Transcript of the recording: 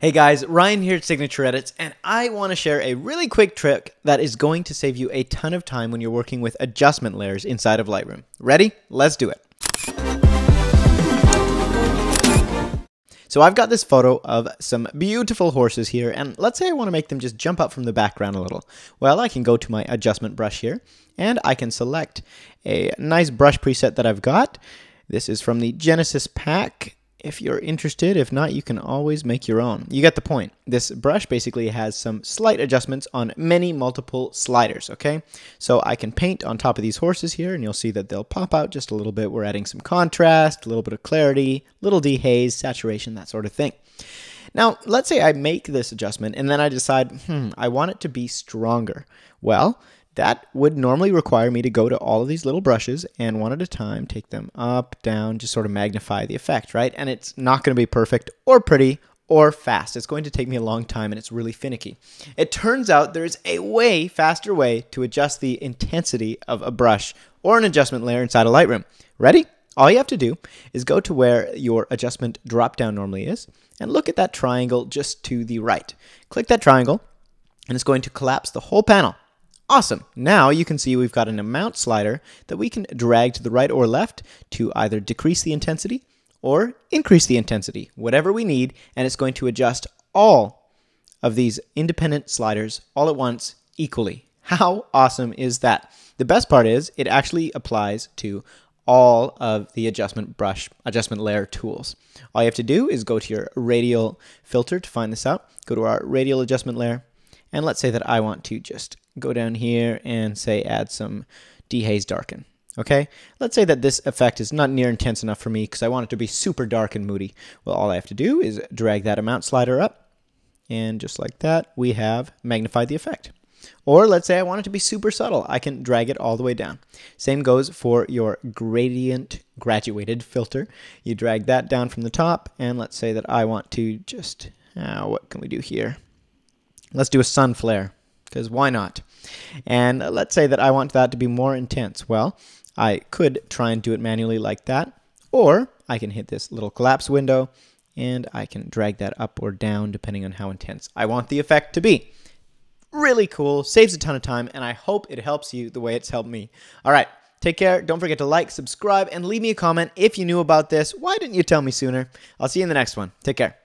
Hey guys, Ryan here at Signature Edits, and I want to share a really quick trick that is going to save you a ton of time when you're working with adjustment layers inside of Lightroom. Ready? Let's do it. So I've got this photo of some beautiful horses here, and let's say I want to make them just jump up from the background a little. Well, I can go to my adjustment brush here, and I can select a nice brush preset that I've got. This is from the Genesis pack, if you're interested. If not, you can always make your own. You get the point. This brush basically has some slight adjustments on many multiple sliders, okay? So I can paint on top of these horses here, and you'll see that they'll pop out just a little bit. We're adding some contrast, a little bit of clarity, little dehaze, saturation, that sort of thing. Now, let's say I make this adjustment and then I decide, hmm, I want it to be stronger. Well, that would normally require me to go to all of these little brushes and one at a time take them up, down, just sort of magnify the effect, right? And it's not going to be perfect or pretty or fast. It's going to take me a long time and it's really finicky. It turns out there's a way faster way to adjust the intensity of a brush or an adjustment layer inside of Lightroom. Ready? All you have to do is go to where your adjustment drop down normally is and look at that triangle just to the right. Click that triangle and it's going to collapse the whole panel. Awesome. Now you can see we've got an amount slider that we can drag to the right or left to either decrease the intensity or increase the intensity, whatever we need, and it's going to adjust all of these independent sliders all at once equally. How awesome is that? The best part is it actually applies to all of the adjustment brush, adjustment layer tools. All you have to do is go to your radial filter to find this out. Go to our radial adjustment layer, and let's say that I want to just go down here and say add some dehaze darken. Okay, let's say that this effect is not near intense enough for me because I want it to be super dark and moody. Well, all I have to do is drag that amount slider up, and just like that, we have magnified the effect. Or let's say I want it to be super subtle. I can drag it all the way down. Same goes for your gradient graduated filter. You drag that down from the top, and let's say that I want to just, uh, what can we do here? Let's do a sun flare, because why not? And let's say that I want that to be more intense. Well, I could try and do it manually like that, or I can hit this little collapse window and I can drag that up or down depending on how intense I want the effect to be. Really cool, saves a ton of time, and I hope it helps you the way it's helped me. All right, take care. Don't forget to like, subscribe, and leave me a comment if you knew about this. Why didn't you tell me sooner? I'll see you in the next one. Take care.